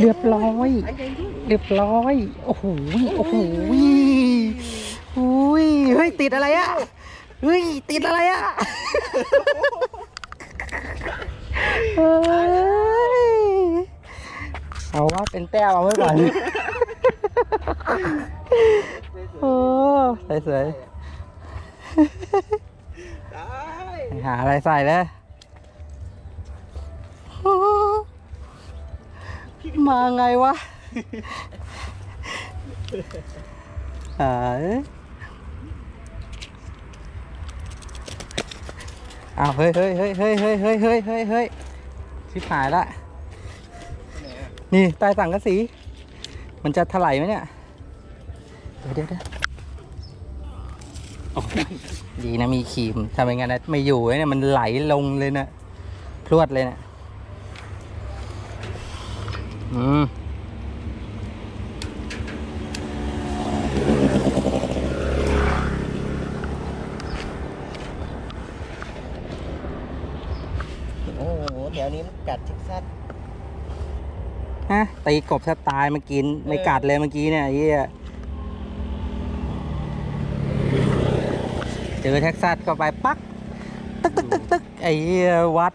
เรียบร้อย เรียบร้อย โอ้โห โอ้โหอุ้ย เฮ้ย ติดอะไรอะเฮ้ย ติดอะไรอะเอาว่าเป็นแต้มเอาไว้ก่อนโอ้สวยๆหาอะไรใส่เลย มาไงวะหายอ้าวเฮ้ยเฮ้ยเฮ้ยเฮ้ยเฮ้ยเฮ้ยเฮ้ยเฮ้ยเฮ้ยชิบหายละนี่ใต้สังกะสี มันจะถลายไหมเนี่ย เดี๋ยวเดี๋ยวเดี๋ยวโอ้ยดีนะมีครีมทำยังไงนะไม่อยู่เนี่ยมันไหลลงเลยนะพรวดเลยนะ อืมโอ้โหแถวนี้มันกัดชิกซัดฮะตีกบสไตล์มากิน ไม่กัดเลยเมื่อกี้เนี่ยไอ้เหี้ยเจอแท็กซัสเข้าไปปัก ตึกตึกตึกตึกไอ้เหี้ยวัด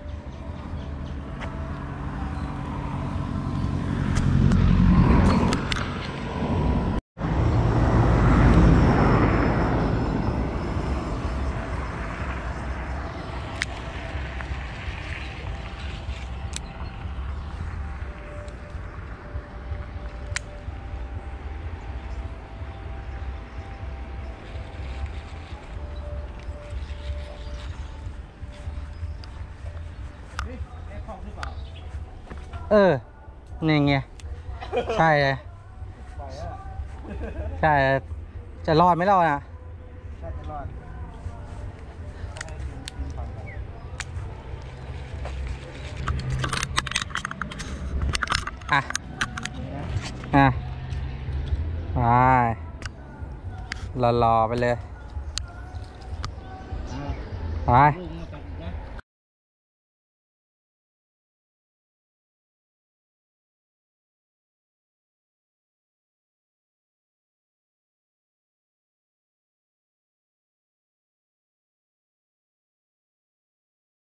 เออ นี่ไง ใช่เลยใช่จะรอดไหมเราน่ะ น่จะรอดอะอะไปรอๆไปเลย ไป